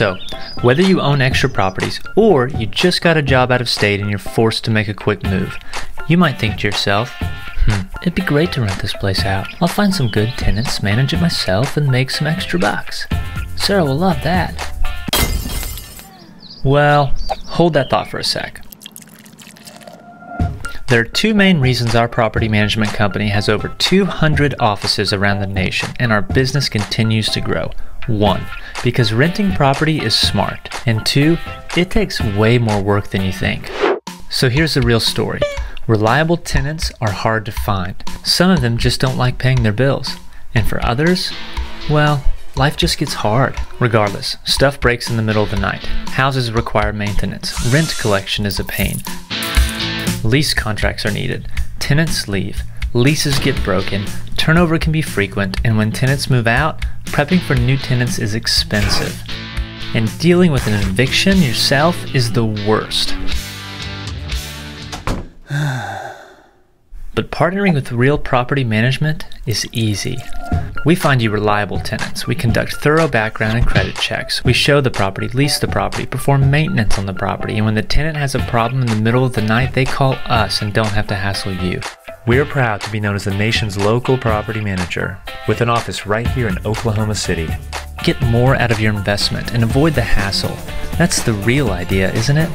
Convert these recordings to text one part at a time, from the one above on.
So, whether you own extra properties or you just got a job out of state and you're forced to make a quick move, you might think to yourself, hmm, it'd be great to rent this place out. I'll find some good tenants, manage it myself, and make some extra bucks. Sarah will love that. Well, hold that thought for a sec. There are two main reasons our property management company has over 200 offices around the nation and our business continues to grow. One, because renting property is smart, and two, it takes way more work than you think. So here's the real story reliable tenants are hard to find. Some of them just don't like paying their bills, and for others, well, life just gets hard. Regardless, stuff breaks in the middle of the night. Houses require maintenance. Rent collection is a pain. Lease contracts are needed. Tenants leave. Leases get broken. Turnover can be frequent. And when tenants move out, prepping for new tenants is expensive. And dealing with an eviction yourself is the worst. But partnering with Real Property Management is easy. We find you reliable tenants. We conduct thorough background and credit checks. We show the property, lease the property, perform maintenance on the property, and when the tenant has a problem in the middle of the night, they call us and don't have to hassle you. We're proud to be known as the nation's local property manager, with an office right here in Oklahoma City. Get more out of your investment and avoid the hassle. That's the real idea, isn't it?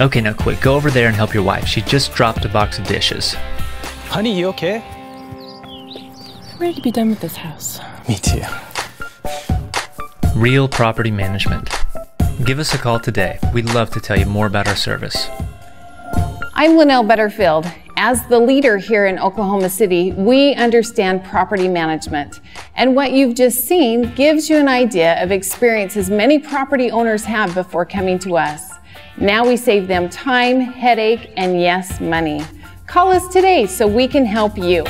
Okay, now quick, go over there and help your wife. She just dropped a box of dishes. Honey, you okay? I'm ready to be done with this house. Me too. Real Property Management. Give us a call today. We'd love to tell you more about our service. I'm Linnell Butterfield. As the leader here in Oklahoma City, we understand property management. And what you've just seen gives you an idea of experiences many property owners have before coming to us. Now we save them time, headache, and yes, money. Call us today so we can help you.